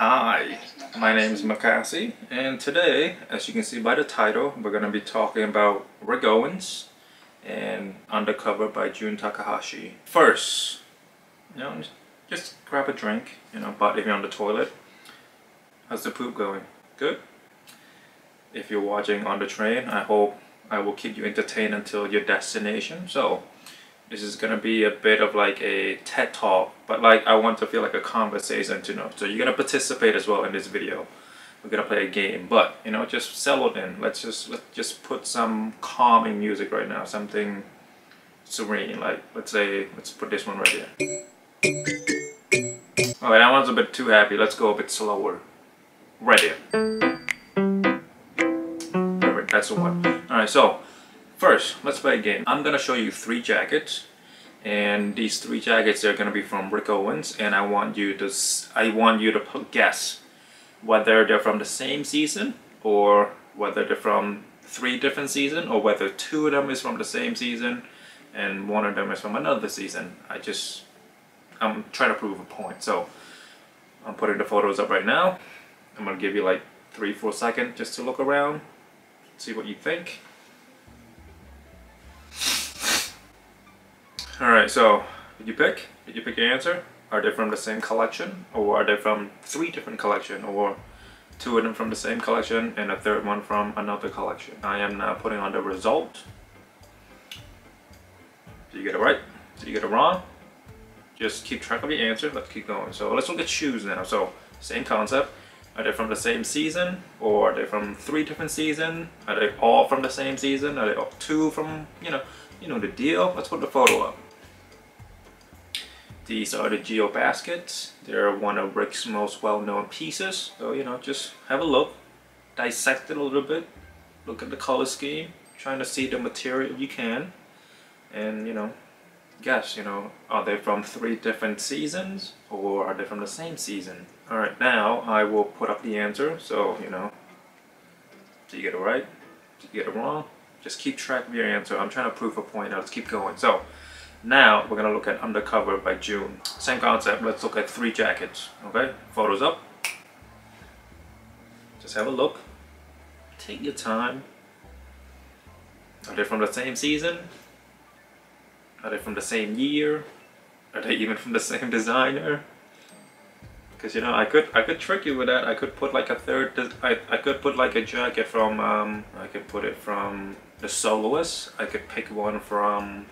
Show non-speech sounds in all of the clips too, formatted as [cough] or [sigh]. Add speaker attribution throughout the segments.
Speaker 1: Hi, my name is Makasy, and today, as you can see by the title, we're going to be talking about Rick Owens and Undercover by Jun Takahashi. First, you know, just grab a drink, you know, but if you're on the toilet, how's the poop going? Good? If you're watching on the train, I hope I will keep you entertained until your destination. So, this is gonna be a bit of like a TED talk, but like I want to feel like a conversation, you know. So you're gonna participate as well in this video. We're gonna play a game, but you know, just settle in. Let's just let's just put some calming music right now, something serene. Like let's say let's put this one right here. Alright, that one's a bit too happy. Let's go a bit slower. Right here. Perfect, that's the one. Alright, so First, let's play a game. I'm gonna show you three jackets and these three jackets are gonna be from Rick Owens and I want you to I want you to guess whether they're from the same season or whether they're from three different seasons or whether two of them is from the same season and one of them is from another season. I just I'm trying to prove a point. So I'm putting the photos up right now. I'm gonna give you like three, four seconds just to look around, see what you think. Alright, so did you pick? Did you pick your answer? Are they from the same collection? Or are they from three different collection? Or two of them from the same collection and a third one from another collection? I am now putting on the result. Did you get it right? Did you get it wrong? Just keep track of your answer. Let's keep going. So let's look at shoes now. So same concept. Are they from the same season? Or are they from three different seasons? Are they all from the same season? Are they all two from, you know, you know the deal. Let's put the photo up. These are the Geobaskets. They're one of Rick's most well-known pieces. So, you know, just have a look, dissect it a little bit, look at the color scheme, trying to see the material you can, and, you know, guess, you know, are they from three different seasons or are they from the same season? Alright, now I will put up the answer. So, you know, did you get it right? Did you get it wrong? Just keep track of your answer. I'm trying to prove a point. Now let's keep going. So, now we're gonna look at Undercover by Jun. Same concept, let's look at three jackets, okay? Photos up. Just have a look. Take your time. Are they from the same season? Are they from the same year? Are they [laughs] even from the same designer? Because you know, I could I could trick you with that. I could put like a third. I I could put like a jacket from. Um, I could put it from the Soloist. I could pick one from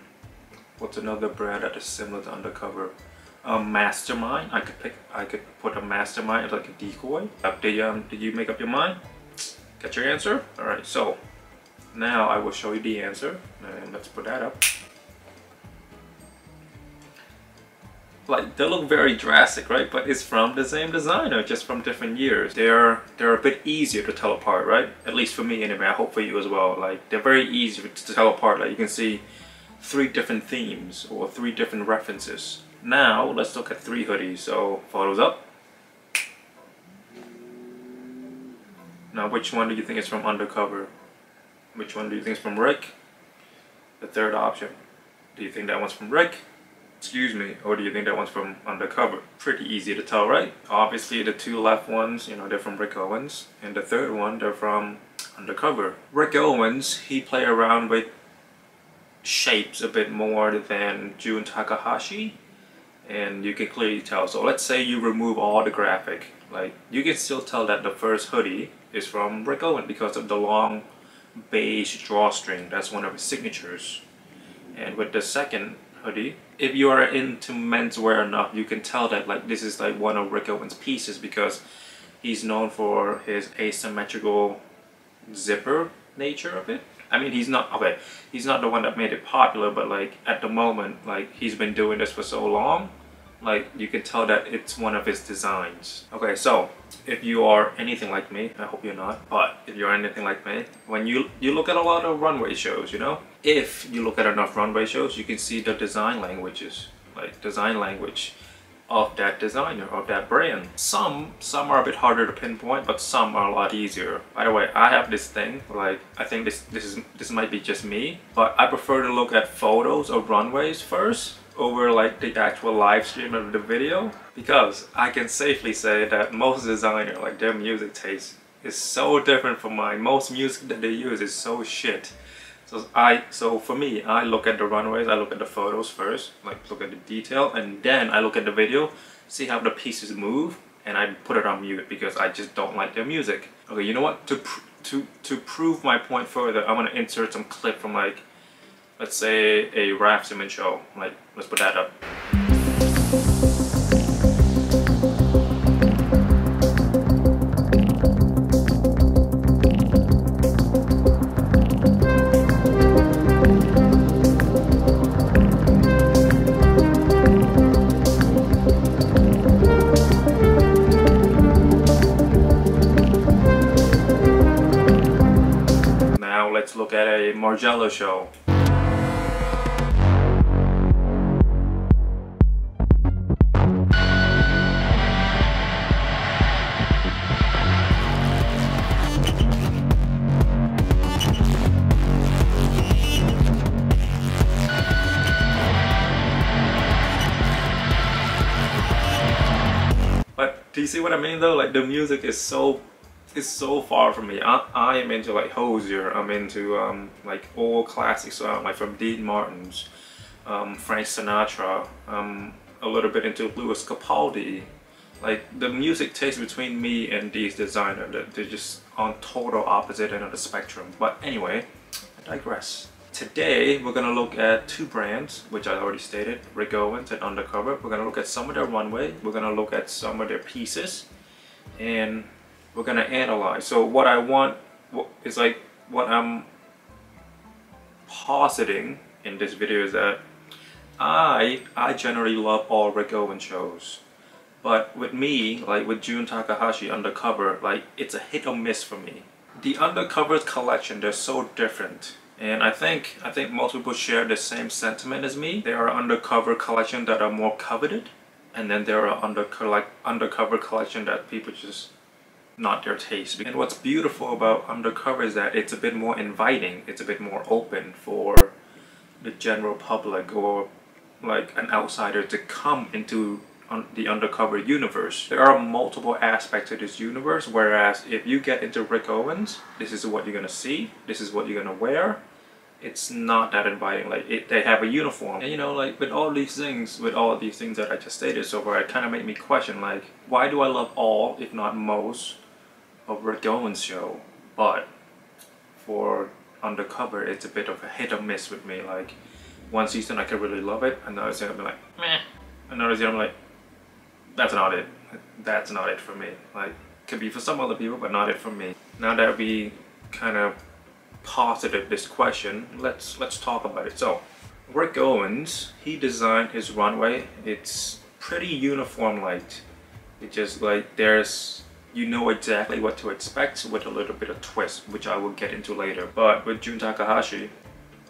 Speaker 1: what's another brand that is similar to Undercover? Mastermind. I could pick. I could put a Mastermind as like a decoy. Did um did you make up your mind? Get your answer. All right. So now I will show you the answer, and let's put that up. like they look very drastic right but it's from the same designer just from different years they're they're a bit easier to tell apart right at least for me anyway i hope for you as well like they're very easy to tell apart like you can see three different themes or three different references. Now let's look at three hoodies. So photos up. Now which one do you think is from Undercover? Which one do you think is from Rick? The third option. Do you think that one's from Rick? Excuse me, or do you think that one's from Undercover? Pretty easy to tell, right? Obviously the two left ones, you know, they're from Rick Owens. And the third one, they're from Undercover. Rick Owens, he played around with shapes a bit more than Jun Takahashi and you can clearly tell. So let's say you remove all the graphic, like you can still tell that the first hoodie is from Rick Owen because of the long beige drawstring. That's one of his signatures. And with the second hoodie, if you are into menswear enough, you can tell that like this is like one of Rick Owen's pieces because he's known for his asymmetrical zipper nature of it. I mean, he's not okay. He's not the one that made it popular, but like at the moment, like he's been doing this for so long, like you can tell that it's one of his designs. Okay, so if you are anything like me, I hope you're not, but if you're anything like me, when you you look at a lot of runway shows, you know, if you look at enough runway shows, you can see the design languages, like design language of that designer, of that brand. Some, some are a bit harder to pinpoint, but some are a lot easier. By the way, I have this thing, like, I think this, this, is, this might be just me, but I prefer to look at photos of runways first, over like the actual live stream of the video because I can safely say that most designer like their music taste is so different from mine. Most music that they use is so shit. So I so for me, I look at the runways, I look at the photos first, like look at the detail, and then I look at the video, see how the pieces move, and I put it on mute because I just don't like their music. Okay, you know what? To to to prove my point further, I'm gonna insert some clip from like, let's say a Raf Simons show. Like, let's put that up. Margiela show. But do you see what I mean though? Like the music is so is so far from me. I, I am into like Hozier, I'm into um, like old classic songs like from Dean Martin's, um, Frank Sinatra, um, a little bit into Lewis Capaldi. Like the music taste between me and these designers, they're just on total opposite end of the spectrum. But anyway, I digress. Today we're gonna look at two brands, which I already stated, Rick Owens and Undercover. We're gonna look at some of their runway, we're gonna look at some of their pieces, and we're gonna analyze. So what I want is like what I'm positing in this video is that I I generally love all Rick Owens shows. But with me, like with Jun Takahashi Undercover, like it's a hit or miss for me. The Undercover collection, they're so different. And I think I think most people share the same sentiment as me. There are undercover collection that are more coveted, and then there are under collect undercover collection that people just not their taste. And what's beautiful about Undercover is that it's a bit more inviting, it's a bit more open for the general public or like an outsider to come into the Undercover universe. There are multiple aspects to this universe, whereas if you get into Rick Owens, this is what you're gonna see, this is what you're gonna wear, it's not that inviting. Like it, they have a uniform, and you know, like with all these things, with all these things that I just stated so far, it kind of made me question, like, why do I love all, if not most, of Rick Owens show, but for Undercover, it's a bit of a hit or miss with me. Like one season I could really love it, another season I'm like, meh. Another season I'm like, that's not it. That's not it for me. Like could be for some other people, but not it for me. Now that we kind of posited this question, let's let's talk about it. So Rick Owens, he designed his runway. It's pretty uniform light. It just like there's you know exactly what to expect with a little bit of twist, which I will get into later. But with Jun Takahashi,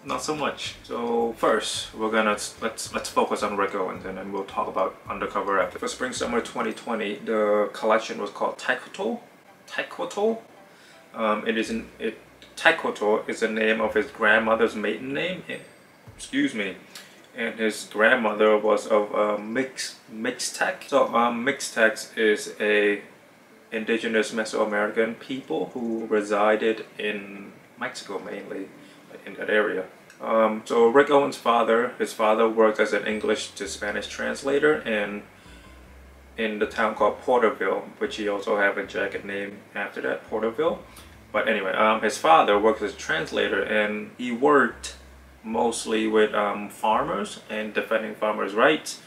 Speaker 1: not so much. So first, we're gonna let's let's focus on Rick Owens, and then we'll talk about Undercover after. For Spring Summer 2020, the collection was called Taikoto. Taikoto. Um, it is in it. Taikoto is the name of his grandmother's maiden name. excuse me. And his grandmother was of uh, mixed Mixtec. So um, Mixtecs is a indigenous Mesoamerican people who resided in Mexico mainly, in that area. Um, so Rick Owens' father, his father worked as an English to Spanish translator in in the town called Porterville, which he also have a jacket name after that, Porterville. But anyway, um, his father worked as a translator and he worked mostly with um, farmers and defending farmers' rights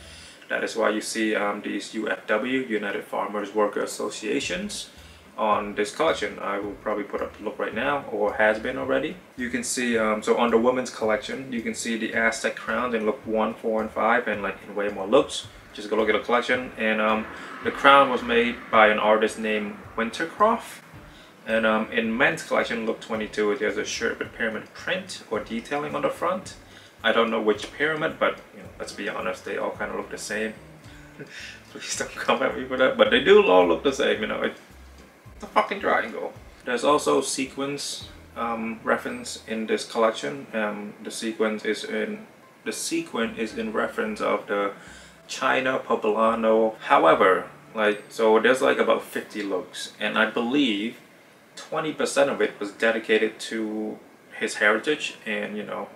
Speaker 1: that is why you see um, these UFW, United Farmers Worker Associations, on this collection. I will probably put up the look right now, or has been already. You can see, um, so on the women's collection, you can see the Aztec crown in look 1, 4, and 5, and like in way more looks. Just go look at the collection. And um, the crown was made by an artist named Wintercroft. And um, in men's collection, look 22, there's a shirt with pyramid print or detailing on the front. I don't know which pyramid, but you know, let's be honest, they all kind of look the same. [laughs] Please don't come at me for that, but they do all look the same, you know, it's a fucking triangle. There's also sequence um, reference in this collection. Um, the sequence is in the sequin is in reference of the China Poblano. However, like so there's like about 50 looks and I believe 20% of it was dedicated to his heritage and you know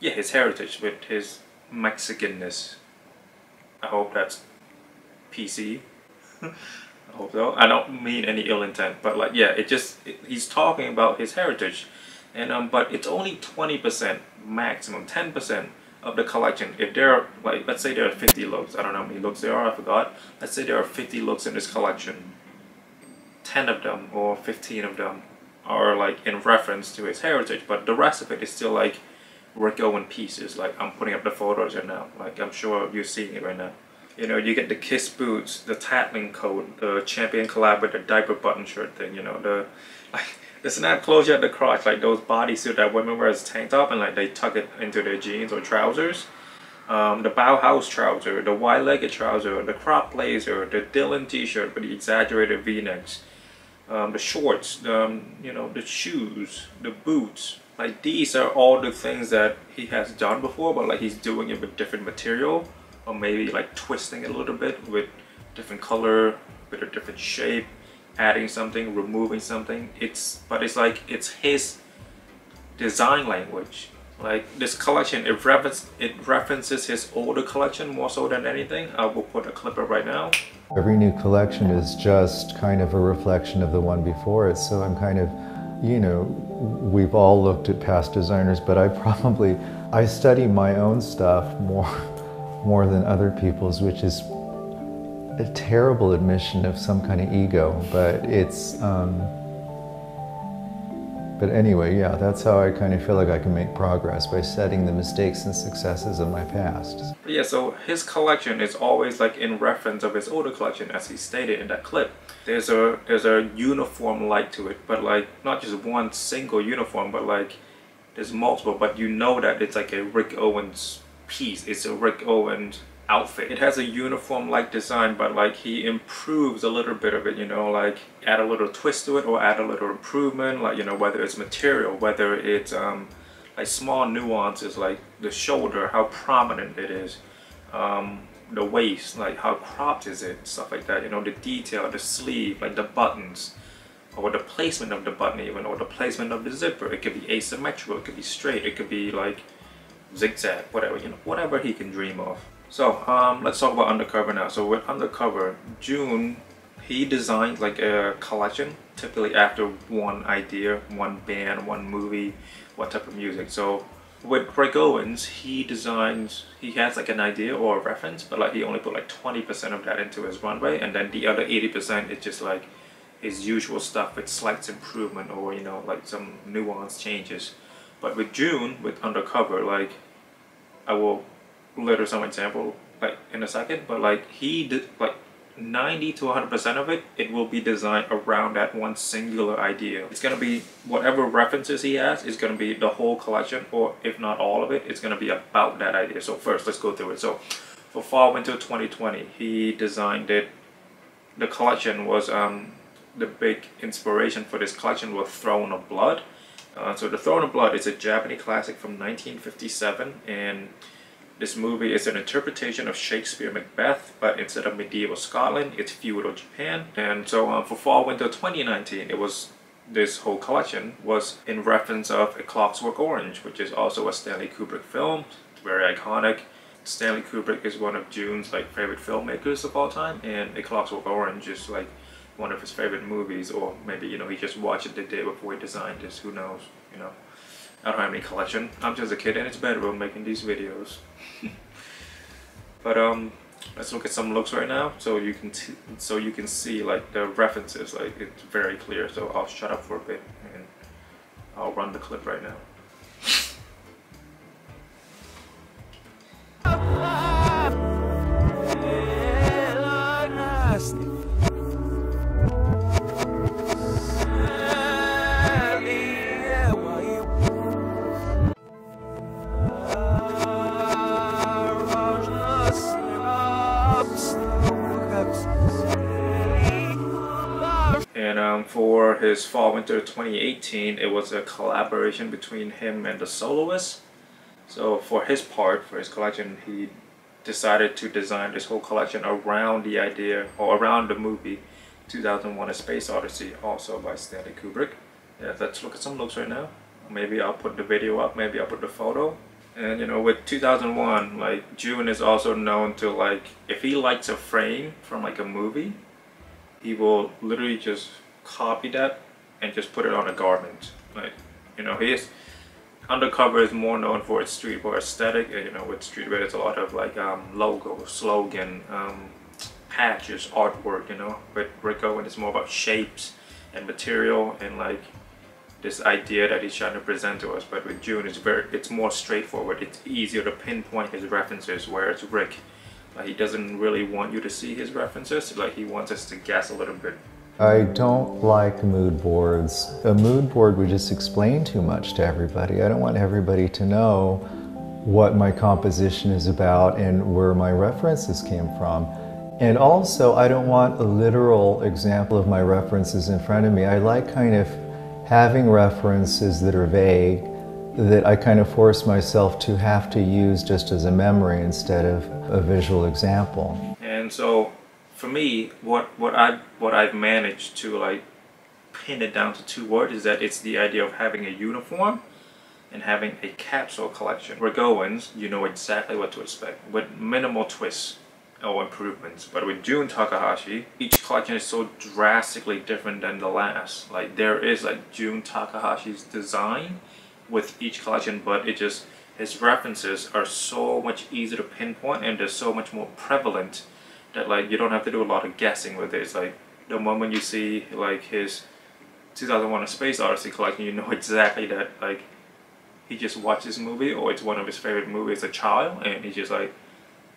Speaker 1: yeah his heritage with his Mexicanness. I hope that's PC. [laughs] I hope so. I don't mean any ill intent, but like yeah, it just it, he's talking about his heritage, and um, but it's only twenty percent maximum, ten percent of the collection. If there are like let's say there are fifty looks, I don't know how many looks there are, I forgot. Let's say there are fifty looks in this collection. Ten of them or fifteen of them are like in reference to his heritage, but the rest of it is still like Rick Owen pieces. Like I'm putting up the photos right now. Like I'm sure you're seeing it right now. You know, you get the Kiss boots, the Tatlin coat, the Champion collab with the diaper button shirt thing. You know, the like the snap closure at the crotch, like those bodysuit that women wear as tank top and like they tuck it into their jeans or trousers. Um, the Bauhaus trouser, the wide-legged trouser, the crop blazer, the Dylan t-shirt with the exaggerated V-necks, um, the shorts, the, um, you know, the shoes, the boots. Like these are all the things that he has done before, but like he's doing it with different material or maybe like twisting it a little bit with different color, with a different shape, adding something, removing something. It's but it's like it's his design language. Like this collection, it, reference, it references his older collection more so than anything. I will put a clip up right now.
Speaker 2: Every new collection is just kind of a reflection of the one before it. So I'm kind of, you know, we've all looked at past designers, but I probably, I study my own stuff more [laughs] more than other people's, which is a terrible admission of some kind of ego, but it's, um, but anyway, yeah, that's how I kind of feel like I can make progress by setting the mistakes and successes of my past.
Speaker 1: Yeah, so his collection is always like in reference of his older collection, as he stated in that clip. There's a there's a uniform light to it, but like not just one single uniform, but like there's multiple. But you know that it's like a Rick Owens piece. It's a Rick Owens outfit. It has a uniform like design but like he improves a little bit of it you know like add a little twist to it or add a little improvement like you know whether it's material whether it's um like small nuances like the shoulder how prominent it is um the waist like how cropped is it stuff like that you know the detail the sleeve like the buttons or the placement of the button even or the placement of the zipper it could be asymmetrical it could be straight it could be like zigzag whatever you know whatever he can dream of so um, let's talk about Undercover now. So with Undercover, Jun, he designed like a collection, typically after one idea, one band, one movie, what type of music. So with Rick Owens, he designs, he has like an idea or a reference, but like he only put like 20% of that into his runway, and then the other 80% is just like his usual stuff with slight improvement or you know like some nuance changes. But with Jun, with Undercover, like I will later some example like in a second but like he did like 90 to 100% of it it will be designed around that one singular idea. It's going to be whatever references he has is going to be the whole collection or if not all of it it's going to be about that idea. So first let's go through it. So for fall winter 2020 he designed it. The collection was um the big inspiration for this collection was throne of blood. Uh, so the throne of blood is a japanese classic from 1957 and this movie is an interpretation of Shakespeare Macbeth, but instead of medieval Scotland, it's feudal Japan. And so um, for fall winter 2019, it was this whole collection was in reference of A Clockwork Orange, which is also a Stanley Kubrick film. Very iconic. Stanley Kubrick is one of Jun's like favorite filmmakers of all time, and A Clockwork Orange is like one of his favorite movies, or maybe you know he just watched it the day before he designed this. Who knows? You know. I don't have any collection. I'm just a kid in its bedroom making these videos. [laughs] but um, let's look at some looks right now, so you can so you can see like the references. Like it's very clear. So I'll shut up for a bit and I'll run the clip right now. For his fall winter 2018 it was a collaboration between him and the soloist So for his part, for his collection, he decided to design this whole collection around the idea or around the movie 2001 A Space Odyssey, also by Stanley Kubrick. Yeah, let's look at some looks right now. Maybe I'll put the video up, maybe I'll put the photo. And you know, with 2001, like Jun is also known to like, if he likes a frame from like a movie, he will literally just copy that and just put it on a garment. Like, you know, his undercover is more known for its streetwear aesthetic. And, you know, with streetwear, it's a lot of like um, logo, slogan, um, patches, artwork. You know, with Rick Owen, it's more about shapes and material and like this idea that he's trying to present to us. But with Jun, it's very, it's more straightforward. It's easier to pinpoint his references, whereas Rick, like, he doesn't really want you to see his references. Like he wants us to guess a little bit.
Speaker 2: I don't like mood boards. A mood board would just explain too much to everybody. I don't want everybody to know what my composition is about and where my references came from. And also, I don't want a literal example of my references in front of me. I like kind of having references that are vague that I kind of force myself to have to use just as a memory instead of a visual example.
Speaker 1: And so for me, what what I what I've managed to like pin it down to two words is that it's the idea of having a uniform and having a capsule collection. Rick Owens, you know exactly what to expect with minimal twists or improvements. But with Jun Takahashi, each collection is so drastically different than the last. Like there is like Jun Takahashi's design with each collection, but it just his references are so much easier to pinpoint and they're so much more prevalent that like you don't have to do a lot of guessing with it. It's like the moment you see like his 2001 A Space Odyssey collection, you know [laughs] exactly that like he just watched this movie or it's one of his favorite movies as a child and he's just like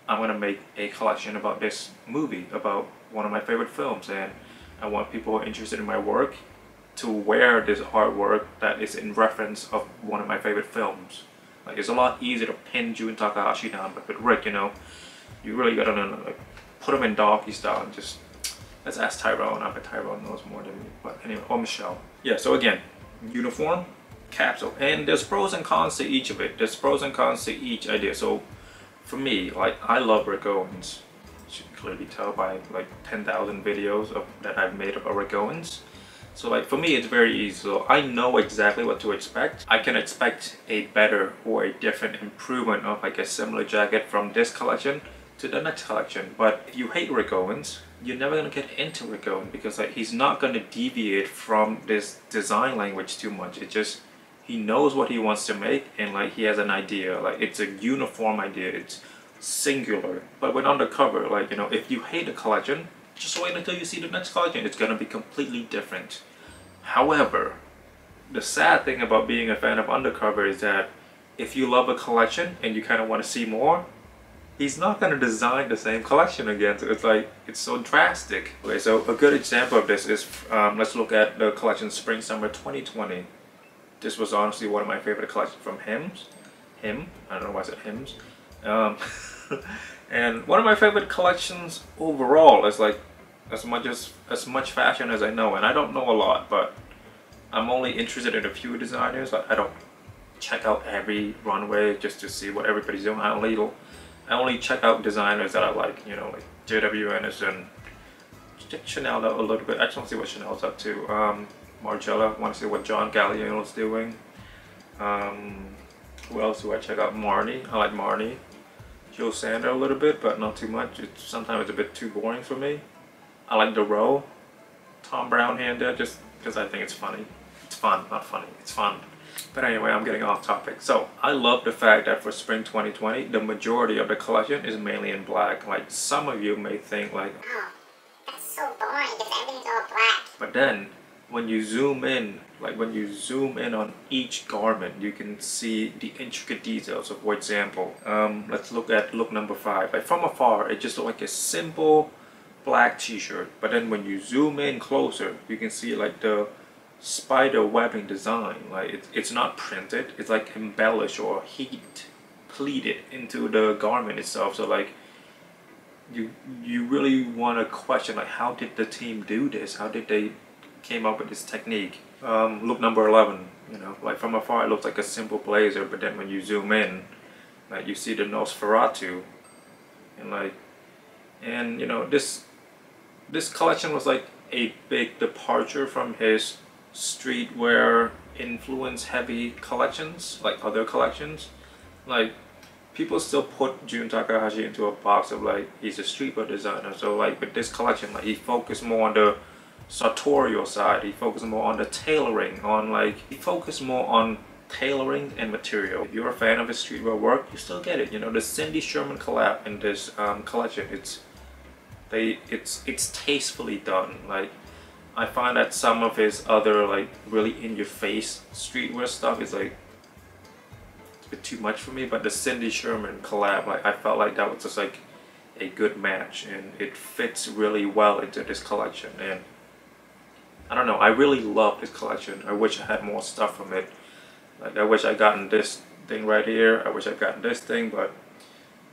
Speaker 1: I'm to make a collection about this movie, about one of my favorite films, and I want people interested in my work to wear this artwork that is in reference of one of my favorite films. Like it's a lot easier to pin Jun Takahashi down, but Rick, you know, you really gotta know like, put him in doggy style and just let's ask Tyrone. I bet Tyrone knows more than me, but anyway, or Michelle. Yeah. So again, uniform, capsule, oh, and there's pros and cons to each of it. There's pros and cons to each idea. So for me, like I love Rick Owens. You can clearly tell by like 10,000 videos of that I've made of Rick Owens. So like for me, it's very easy. So I know exactly what to expect. I can expect a better or a different improvement of like a similar jacket from this collection to the next collection. But if you hate Rick Owens, you're never gonna get into Rick Owens because like he's not gonna deviate from this design language too much. It just he knows what he wants to make and like he has an idea like it's a uniform idea it's singular but with undercover like you know if you hate a collection just wait until you see the next collection it's gonna be completely different however the sad thing about being a fan of undercover is that if you love a collection and you kind of want to see more he's not going to design the same collection again. So it's like it's so drastic. Okay so a good example of this is um, let's look at the collection spring summer 2020 this was honestly one of my favorite collections from Hims. him? I don't know why i said Hims. um, [laughs] and one of my favorite collections overall is like as much as as much fashion as i know and i don't know a lot but i'm only interested in a few designers i don't check out every runway just to see what everybody's doing. I only i only check out designers that i like you know like jw anderson chanel a little bit i just want to see what chanel's up to um, Margiela. Want to see what John Galliano is doing. Um, who else do I check out? Marni. I like Marni. Jil Sander a little bit, but not too much. It's, sometimes it's a bit too boring for me. I like the row. Thom Browne hand just because I think it's funny. It's fun, not funny. It's fun. But anyway, I'm getting off topic. So, I love the fact that for spring 2020, the majority of the collection is mainly in black. Like, some of you may think like,
Speaker 3: oh, that's so boring because everything's all black.
Speaker 1: But then, when you zoom in, like when you zoom in on each garment, you can see the intricate details. So for example, um, let's look at look number five. Like from afar, it just looked like a simple black t-shirt. But then when you zoom in closer, you can see like the spider webbing design. Like it, it's not printed, it's like embellished or heat pleated into the garment itself. So like you you really want to question like how did the team do this? How did they came up with this technique. Um, look number 11, you know, like from afar it looks like a simple blazer, but then when you zoom in, Like you see the Nosferatu, and like, and you know this this collection was like a big departure from his streetwear influence heavy collections, like other collections. Like people still put Jun Takahashi into a box of like he's a streetwear designer. So like with this collection, like he focused more on the sartorial side. He focused more on the tailoring, on like he focused more on tailoring and material. If you're a fan of his streetwear work, you still get it. You know the Cindy Sherman collab in this um, collection. It's they it's it's tastefully done. Like I find that some of his other like really in your face streetwear stuff is like a bit too much for me. But the Cindy Sherman collab, like I felt like that was just like a good match and it fits really well into this collection and I don't know I really love this collection. I wish I had more stuff from it. Like I wish I gotten this thing right here. I wish I gotten this thing but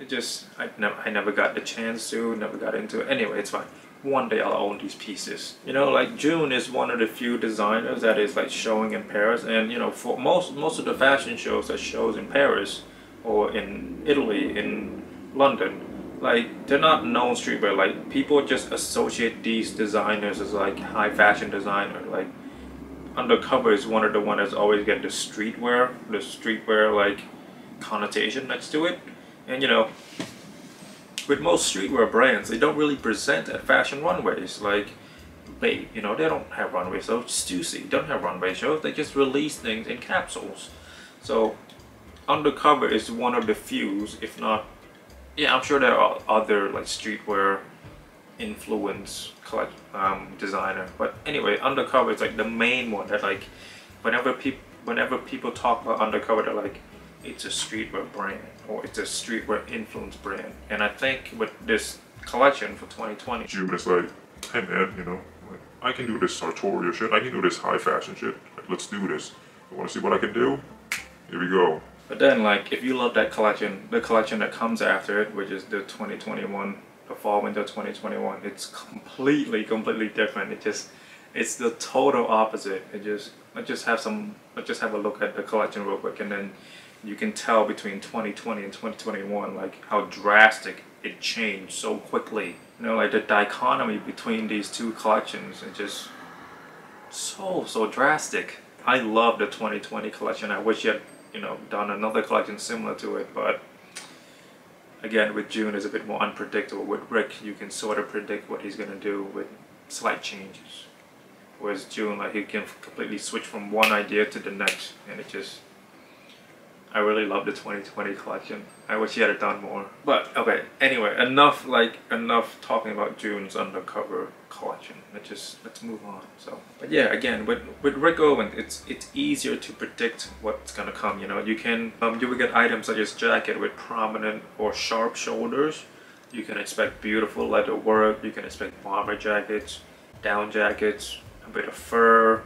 Speaker 1: it just I never I never got the chance to never got into it. Anyway it's fine one day I'll own these pieces. You know like Jun is one of the few designers that is like showing in Paris. And you know for most most of the fashion shows that shows in Paris or in Italy in London like they're not known streetwear like people just associate these designers as like high fashion designer. Like undercover is one of the one that's always get the streetwear the streetwear like connotation next to it. And you know with most streetwear brands they don't really present at fashion runways like Bape, you know, they don't have runway shows. Stussy don't have runway shows. They just release things in capsules. So, Undercover is one of the few, if not yeah, I'm sure there are other like streetwear influence collect um, designer, but anyway, Undercover is like the main one that like whenever people whenever people talk about Undercover, they're like it's a streetwear brand or it's a streetwear influence brand, and I think with this collection for 2020,
Speaker 4: Jun is like, hey man, you know, like, I can do this sartorial shit. I can do this high fashion shit. Like, let's do this. You want to see what I can do? Here we go.
Speaker 1: But then, like, if you love that collection, the collection that comes after it, which is the 2021, the fall winter 2021, it's completely, completely different. It just, it's the total opposite. It just, let's just have some, let's just have a look at the collection real quick, and then you can tell between 2020 and 2021, like how drastic it changed so quickly. You know, like the dichotomy between these two collections, it just so, so drastic. I love the 2020 collection. I wish you had you know done another collection similar to it but again with jun is a bit more unpredictable with Rick you can sort of predict what he's gonna do with slight changes whereas jun like he can completely switch from one idea to the next and it just I really love the 2020 collection. I wish he had done more. But okay, anyway, enough like enough talking about Jun's undercover collection. Let's just let's move on. So, but yeah, again with with Rick Owens, it's it's easier to predict what's gonna come. You know, you can um you will get items such as jacket with prominent or sharp shoulders. You can expect beautiful leather work. You can expect bomber jackets, down jackets, a bit of fur,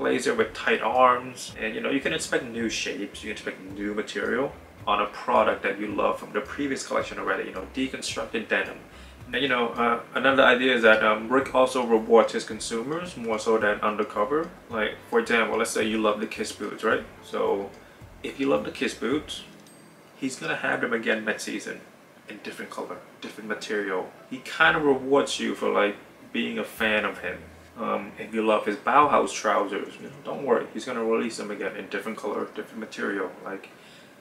Speaker 1: blazer with tight arms and you know you can expect new shapes you can expect new material on a product that you love from the previous collection already you know deconstructed denim. And you know uh, another idea is that um, Rick also rewards his consumers more so than undercover. Like for example let's say you love the kiss boots right? So if you love the kiss boots he's gonna have them again next season in different color different material. He kind of rewards you for like being a fan of him um, if you love his Bauhaus trousers, you know, don't worry, he's gonna release them again in different color, different material. Like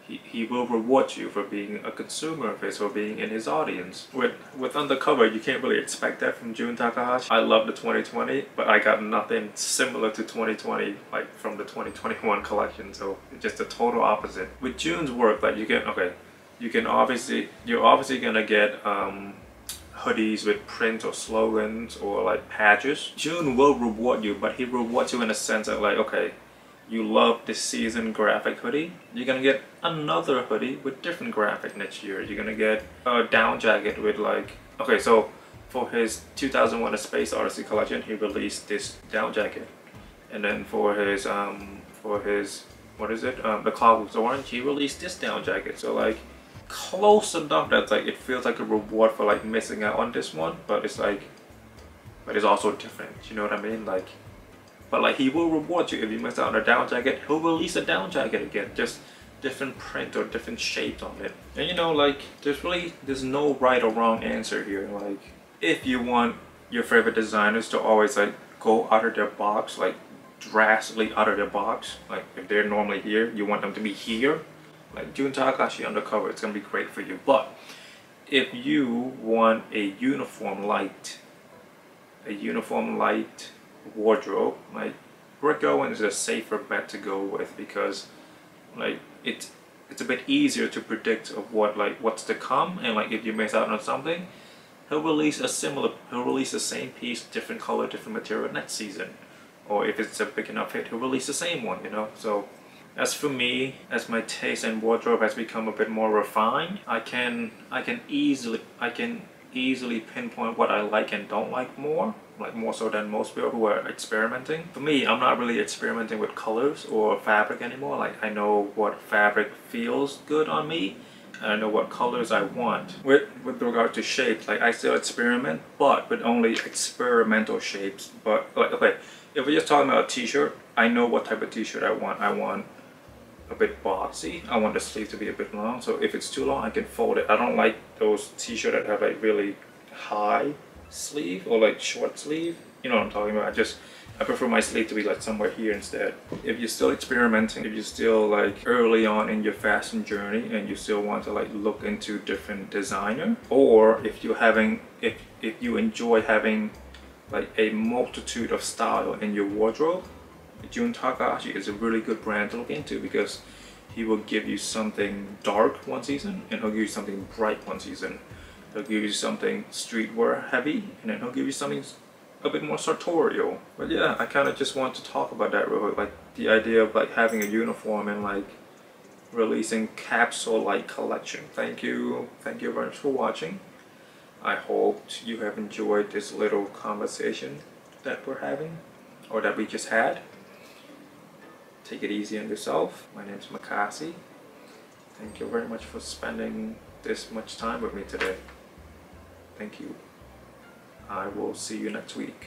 Speaker 1: he, he will reward you for being a consumer of his, for being in his audience. With with Undercover, you can't really expect that from Jun Takahashi. I love the 2020, but I got nothing similar to 2020, like from the 2021 collection. So it's just the total opposite. With Jun's work, like you can okay, you can obviously you're obviously gonna get um, hoodies with print or slogans or like patches. Jun will reward you, but he rewards you in a sense that like, okay, you love this season graphic hoodie, you're gonna get another hoodie with different graphic next year. You're gonna get a down jacket with like, okay, so for his 2001 A Space Odyssey collection, he released this down jacket. And then for his, um, for his, what is it, um, the Clockwork Orange, he released this down jacket. So like, close enough that like it feels like a reward for like missing out on this one but it's like but it's also different you know what I mean like but like he will reward you if you miss out on a down jacket he'll release a down jacket again just different print or different shapes on it. And you know, like there's really there's no right or wrong answer here. Like if you want your favorite designers to always like go out of their box, like drastically out of their box, like if they're normally here, you want them to be here. Like Jun Takahashi undercover, it's gonna be great for you. But if you want a uniform light, a uniform light wardrobe, like Rick Owens is a safer bet to go with because like it's it's a bit easier to predict of what like what's to come and like if you miss out on something he'll release a similar he'll release the same piece different color different material next season or if it's a big enough hit he'll release the same one you know so as for me as my taste and wardrobe has become a bit more refined i can i can easily i can easily pinpoint what i like and don't like more like more so than most people who are experimenting. For me, I'm not really experimenting with colors or fabric anymore. Like I know what fabric feels good on me. And I know what colors I want. With with regard to shapes, like I still experiment, but with only experimental shapes. But like okay, if we're just talking about a t-shirt, I know what type of t-shirt I want. I want a bit boxy. I want the sleeve to be a bit long. So if it's too long, I can fold it. I don't like those t-shirts that have like really high sleeve or like short sleeve. You know what I'm talking about. I just I prefer my sleeve to be like somewhere here instead. If you're still experimenting, if you're still like early on in your fashion journey and you still want to like look into different designer, or if you're having if if you enjoy having like a multitude of style in your wardrobe, Jun Takahashi is a really good brand to look into because he will give you something dark one season and he'll give you something bright one season. He'll give you something streetwear heavy, and then he'll give you something a bit more sartorial. But yeah, I kind of just want to talk about that real quick, like the idea of like having a uniform and like releasing capsule-like collection. Thank you, thank you very much for watching. I hope you have enjoyed this little conversation that we're having, or that we just had. Take it easy on yourself. My name is Makasy. Thank you very much for spending this much time with me today. Thank you. I will see you next week.